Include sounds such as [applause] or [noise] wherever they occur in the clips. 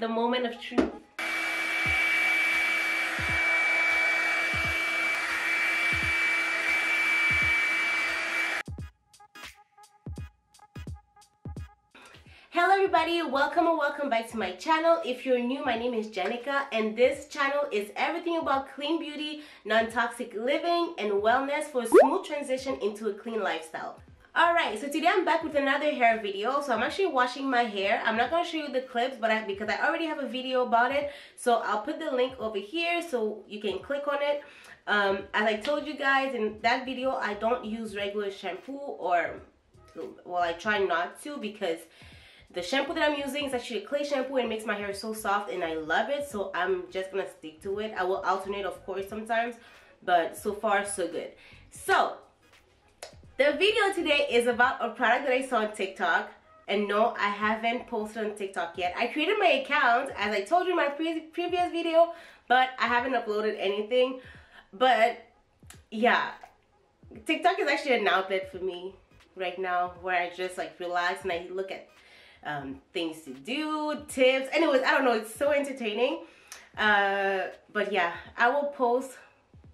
the moment of truth. Hello everybody, welcome or welcome back to my channel. If you're new, my name is Génika and this channel is everything about clean beauty, non-toxic living, and wellness for a smooth transition into a clean lifestyle. Alright, so today I'm back with another hair video. So I'm actually washing my hair. I'm not going to show you the clips but I, because I already have a video about it. So I'll put the link over here so you can click on it. Um, as I told you guys in that video, I don't use regular shampoo or, well I try not to because the shampoo that I'm using is actually a clay shampoo and makes my hair so soft and I love it. So I'm just going to stick to it. I will alternate of course sometimes, but so far so good. So the video today is about a product that I saw on TikTok. And no, I haven't posted on TikTok yet. I created my account as I told you in my pre previous video, but I haven't uploaded anything. But yeah, TikTok is actually an outlet for me right now where I just like relax and I look at um, things to do, tips. Anyways, I don't know. It's so entertaining. Uh, but yeah, I will post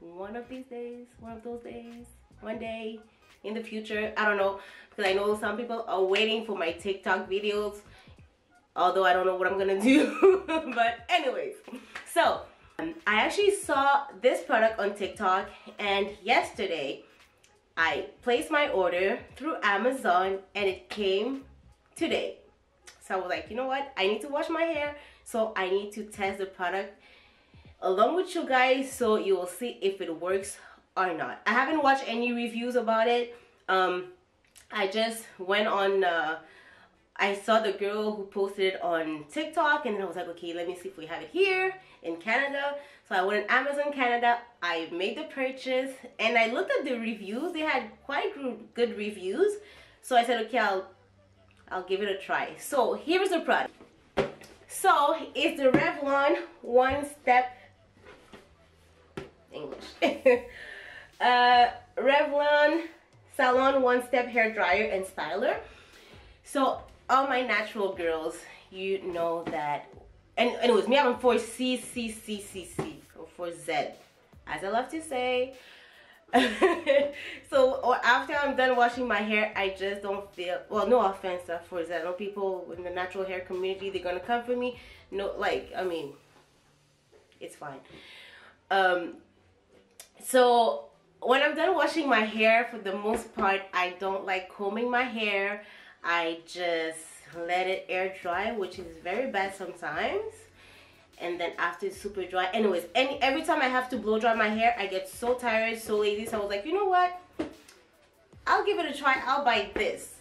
one of these days, one of those days, one day in the future. I don't know because I know some people are waiting for my TikTok videos. Although I don't know what I'm gonna [laughs] do. but anyways, so um, I actually saw this product on TikTok and yesterday I placed my order through Amazon and it came today. So I was like, you know what? I need to wash my hair. So I need to test the product along with you guys so you will see if it works or not. I haven't watched any reviews about it. Um, I just went on, uh, I saw the girl who posted it on TikTok and I was like, okay, let me see if we have it here in Canada. So I went on Amazon Canada, I made the purchase and I looked at the reviews. They had quite good reviews. So I said, okay, I'll I'll give it a try. So here's the product. So it's the Revlon One Step English. [laughs] uh, Revlon Salon One Step Hair Dryer and Styler. So all my natural girls, you know that. And anyways, me I'm 4C C C C C or for Z, as I love to say. [laughs] so or after I'm done washing my hair, I just don't feel well. No offense uh, for. I know people in the natural hair community they're gonna come for me. No, like I mean, it's fine. Um, so when I'm done washing my hair, for the most part, I don't like combing my hair. I just let it air dry, which is very bad sometimes. And then after it's super dry anyways any every time i have to blow dry my hair i get so tired so lazy. So i was like you know what? I'll give it a try. I'll buy this.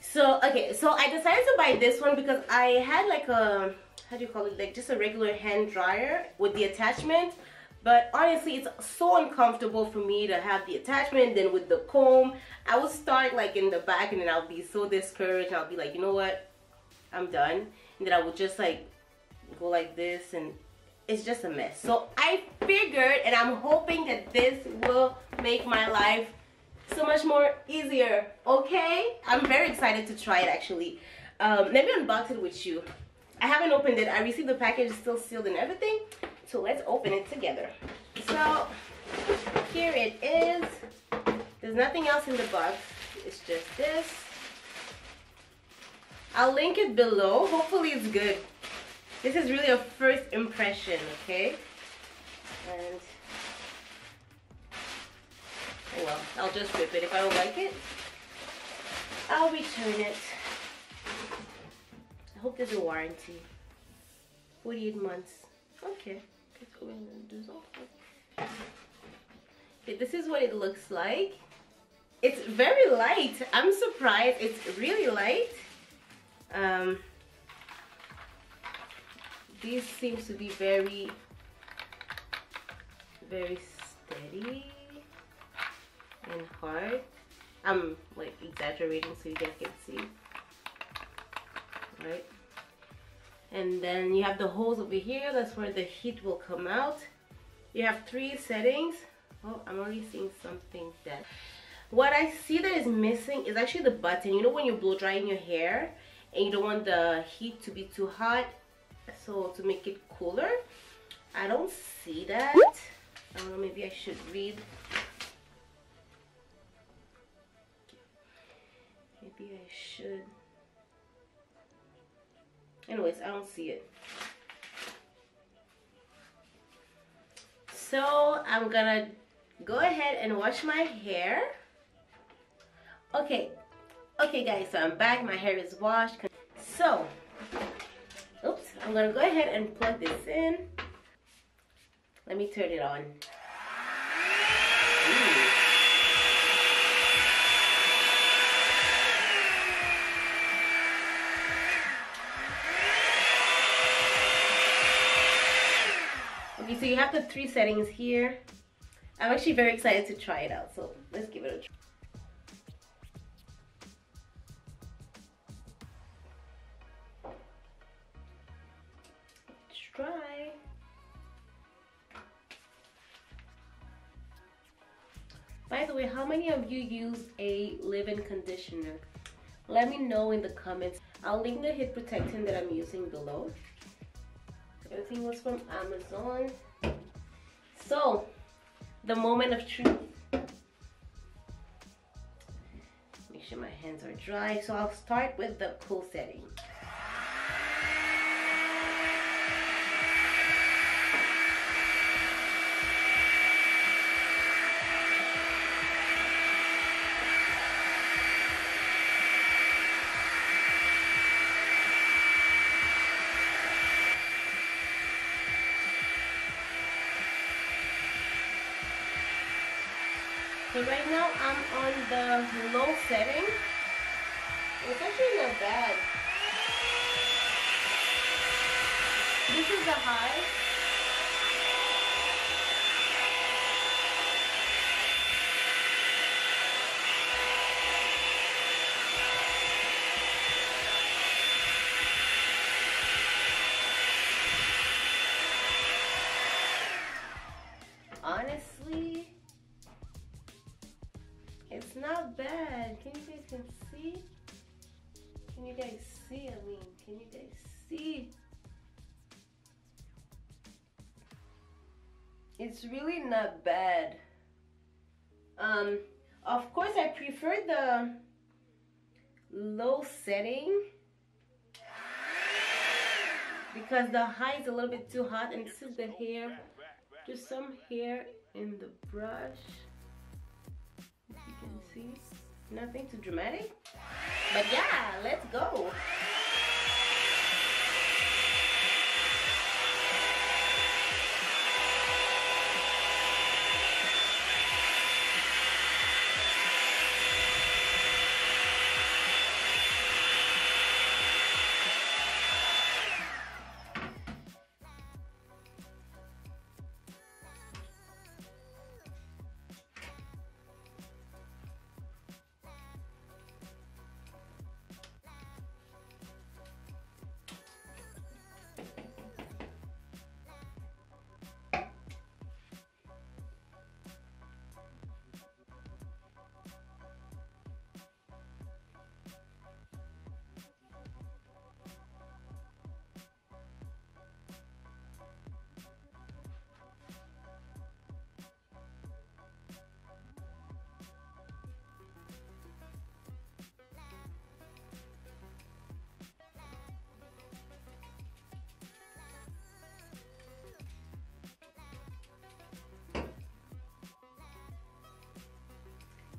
So okay so i decided to buy this one because i had like a how do you call it? Like just a regular hand dryer with the attachment but honestly it's so uncomfortable for me to have the attachment then with the comb i would start like in the back and then i'll be so discouraged i'll be like you know what i'm done and then i would just like go like this and it's just a mess. So I figured and I'm hoping that this will make my life so much more easier. Okay? I'm very excited to try it actually. Um, let me unbox it with you. I haven't opened it. I received the package still sealed and everything. So let's open it together. So here it is. There's nothing else in the box. It's just this. I'll link it below. Hopefully it's good. This is really a first impression, okay? And, oh well, I'll just rip it. If I don't like it, I'll return it. I hope there's a warranty. 48 months. Okay. Okay, this is what it looks like. It's very light. I'm surprised. It's really light. Um, this seems to be very very steady and hard I'm like exaggerating so you guys can see right and then you have the holes over here that's where the heat will come out. You have three settings. Oh I'm already seeing something that what I see that is missing is actually the button. You know when you're blow drying your hair and you don't want the heat to be too hot so to make it cooler? I don't see that. I don't know maybe I should read. Maybe I should anyways I don't see it. So I'm gonna go ahead and wash my hair. Okay. Okay guys so I'm back. My hair is washed. So oops I'm gonna go ahead and plug this in. Let me turn it on Okay, so you have the three settings here. I'm actually very excited to try it out, so let's give it a try. Try. By the way, how many of you use a leave-in conditioner? Let me know in the comments. I'll link the heat protectant that I'm using below. Everything was from Amazon. So, the moment of truth. Make sure my hands are dry. So I'll start with the cool setting. Right now I'm on the low setting. It's actually not bad. This is the high. It's really not bad. Um, of course, I prefer the low setting because the high is a little bit too hot and this is the hair. Just some hair in the brush as you can see. Nothing too dramatic but yeah let's go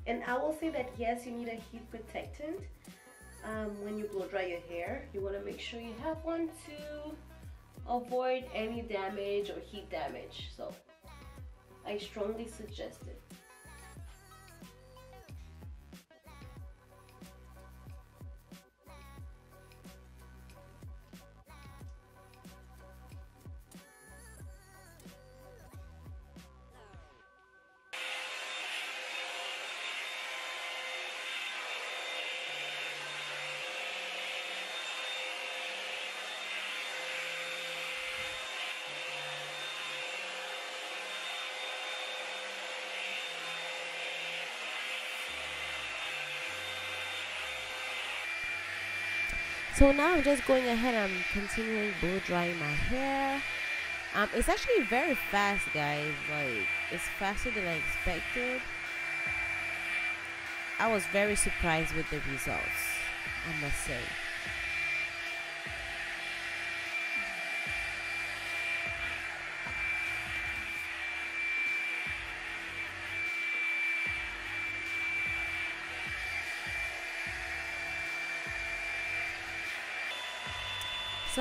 And I will say that yes, you need a heat protectant um, when you blow dry your hair. You want to make sure you have one to avoid any damage or heat damage. So I strongly suggest it. So now I'm just going ahead I'm continuing blow drying my hair. Um, it's actually very fast guys. Like it's faster than I expected. I was very surprised with the results I must say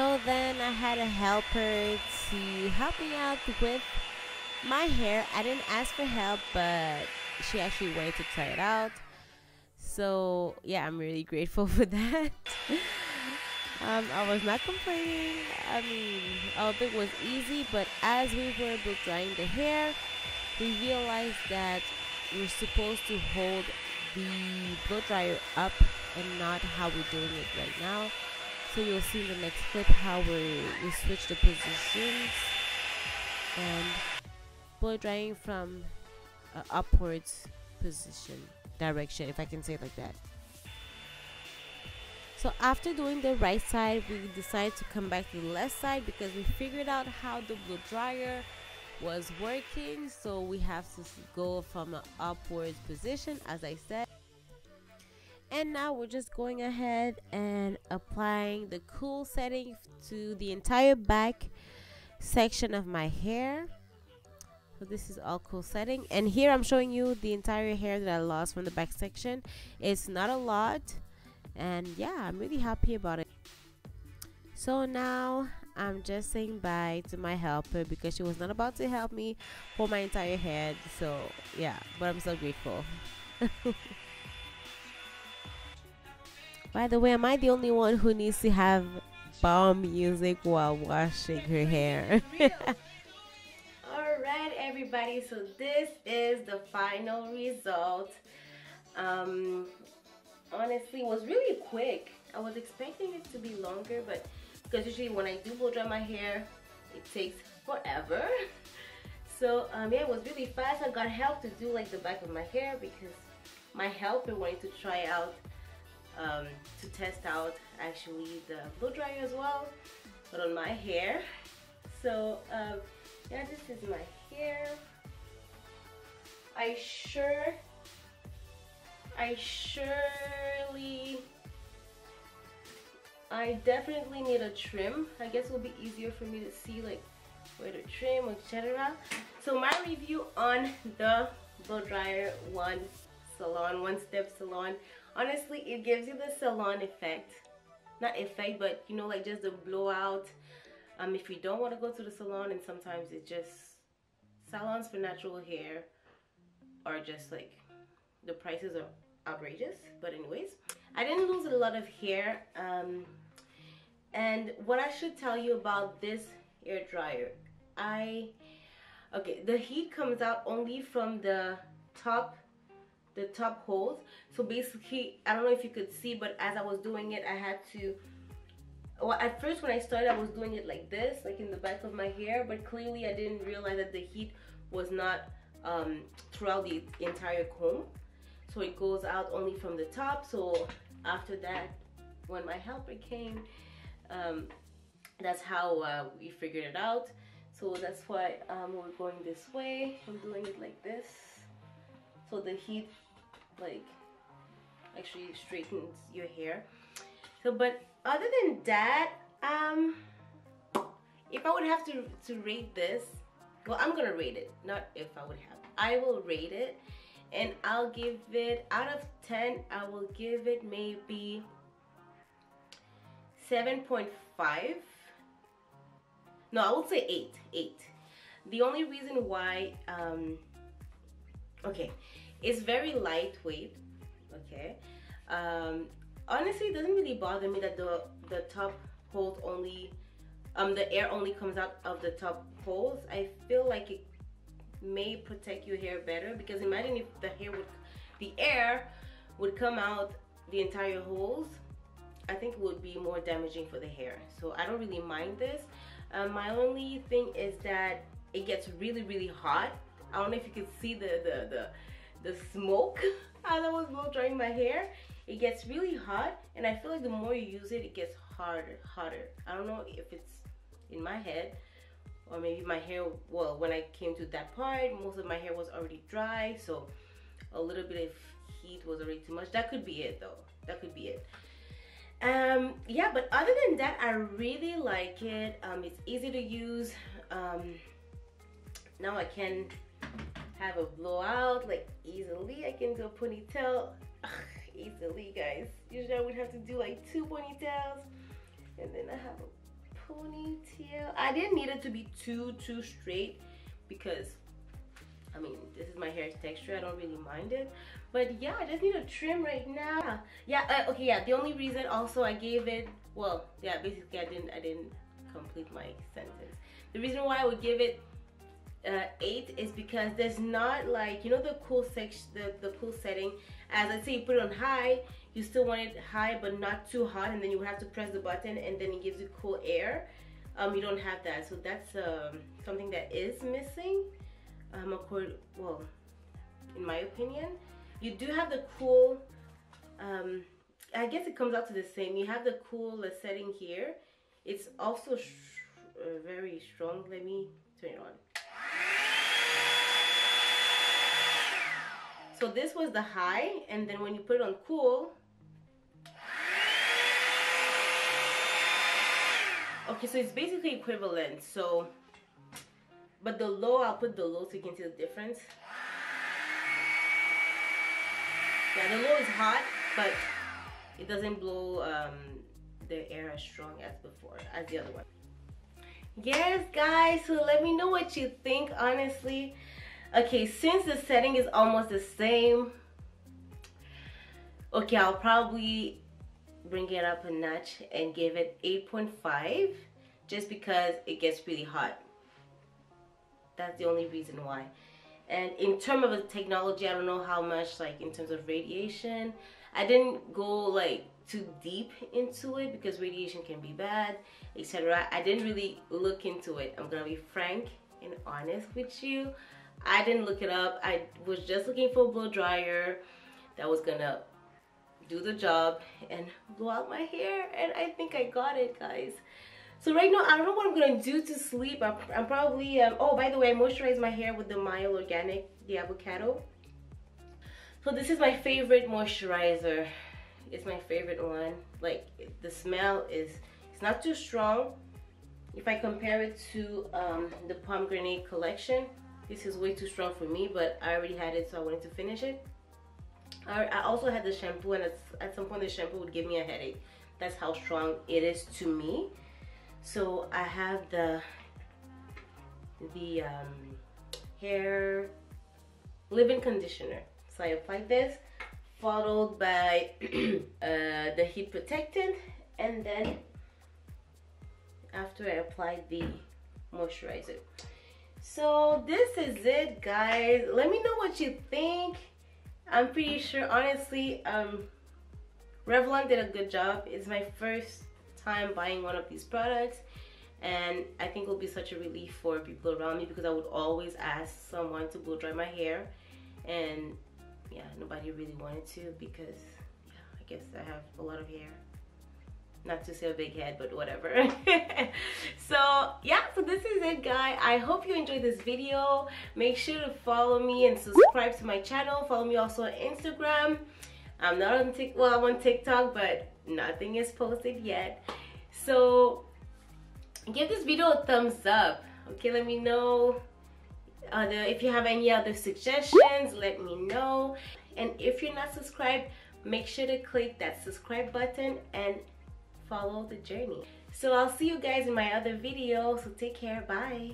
So then I had a helper to help me out with my hair. I didn't ask for help, but she actually wanted to try it out. So yeah, I'm really grateful [laughs] for that. um, I was not complaining. I mean, all of it was easy, but as we were blow drying the hair, we realized that we're supposed to hold the blow dryer up and not how we're doing it right now. So you'll see in the next clip how we, we switch the positions. And blow drying from uh, upwards position direction if I can say it like that. So after doing the right side we decided to come back to the left side because we figured out how the blow dryer was working. So we have to go from an upwards position as I said and now we're just going ahead and applying the cool setting to the entire back section of my hair. So this is all cool setting. And here I'm showing you the entire hair that I lost from the back section. It's not a lot. And yeah I'm really happy about it. So now I'm just saying bye to my helper because she was not about to help me for my entire head. So yeah but I'm so grateful [laughs] By the way, am I the only one who needs to have bomb music while washing her hair? [laughs] Alright, everybody, so this is the final result. Um, honestly, was really quick. I was expecting it to be longer, but because usually when I do blow dry my hair, it takes forever. [laughs] So um, yeah, it was really fast. I got help to do like the back of my hair because my helper wanted to try out um, to test out actually the blow dryer as well but on my hair. So um, yeah this is my hair. I sure I surely I definitely need a trim. I guess it will be easier for me to see like where to trim etc so my review on the blow dryer one salon one step salon honestly it gives you the salon effect. Not effect but you know like just the blowout. Um if you don't want to go to the salon and sometimes it's just salons for natural hair are just like the prices are outrageous. But anyways I didn't lose a lot of hair um and what I should tell you about this hair dryer I okay the heat comes out only from the top the top holes. So basically I don't know if you could see but as I was doing it I had to well at first when I started I was doing it like this like in the back of my hair but clearly I didn't realize that the heat was not um, throughout the entire comb. So it goes out only from the top. So after that when my helper came um, that's how uh, we figured it out. So that's why um, we're going this way. I'm doing it like this. So the heat like actually straightens your hair. So but other than that um if I would have to to rate this well I'm gonna rate it not if I would have. I will rate it and I'll give it out of 10 I will give it maybe 7.5 no I would say 8 8 the only reason why um okay it's very lightweight okay? Um honestly it doesn't really bother me that the the top holes only um the air only comes out of the top holes. I feel like it may protect your hair better because imagine if the hair would the air would come out the entire holes i think would be more damaging for the hair. So i don't really mind this. Um, my only thing is that it gets really really hot. I don't know if you can see the the the the smoke as I was blow drying my hair it gets really hot and I feel like the more you use it, it gets harder, hotter. I don't know if it's in my head or maybe my hair, well, when I came to that part, most of my hair was already dry. So a little bit of heat was already too much. That could be it though. That could be it. Um, yeah, but other than that, I really like it. Um, it's easy to use. Um, now I can have a blowout like easily. I can do a ponytail [laughs] easily, guys. Usually I would have to do like two ponytails and then I have a ponytail. I didn't need it to be too, too straight because I mean, this is my hair's texture. I don't really mind it. But yeah, I just need a trim right now. Yeah, uh, okay, yeah. The only reason also I gave it, well, yeah, basically I didn't, I didn't complete my sentence. The reason why I would give it uh, 8 is because there's not like, you know the cool section, the, the cool setting, as let's say you put it on high, you still want it high but not too hot and then you have to press the button and then it gives you cool air. Um, you don't have that, so that's um, something that is missing. Um, well, in my opinion. You do have the cool, um, I guess it comes out to the same. You have the cool setting here. It's also uh, very strong. Let me turn it on. So this was the high, and then when you put it on cool, okay, so it's basically equivalent. So, but the low, I'll put the low so you can see the difference. Yeah, the low is hot, but it doesn't blow um, the air as strong as before, as the other one. Yes, guys, so let me know what you think, honestly. Okay, since the setting is almost the same, okay, I'll probably bring it up a notch and give it 8.5 just because it gets really hot. That's the only reason why. And in terms of technology, I don't know how much like in terms of radiation. I didn't go like too deep into it because radiation can be bad, etc. I didn't really look into it. I'm gonna be frank and honest with you. I didn't look it up. I was just looking for a blow dryer that was gonna do the job and blow out my hair and I think I got it guys. So right now I don't know what I'm gonna do to sleep. I'm, I'm probably, um, oh by the way I moisturize my hair with the Mielle Organic, the avocado. So this is my favorite moisturizer. It's my favorite one. Like the smell is, it's not too strong. If I compare it to um, the pomegranate collection, this is way too strong for me, but I already had it, so I wanted to finish it. I, also had the shampoo, and at some point the shampoo would give me a headache. That's how strong it is to me. So I have the the um, hair leave-in conditioner. So I applied this, followed by [clears throat] uh, the heat protectant, and then after I applied the moisturizer. So this is it guys. Let me know what you think. I'm pretty sure honestly um Revlon did a good job. It's my first time buying one of these products and I think it'll be such a relief for people around me because I would always ask someone to blow dry my hair and yeah nobody really wanted to because yeah I guess I have a lot of hair not to say a big head but whatever. [laughs] So yeah so this is it guy. I hope you enjoyed this video. Make sure to follow me and subscribe to my channel. Follow me also on instagram. I'm not on tik well i'm on tiktok but nothing is posted yet. So give this video a thumbs up. Okay let me know. Other if you have any other suggestions let me know. And if you're not subscribed make sure to click that subscribe button and follow the journey. So I'll see you guys in my other video. So take care. Bye.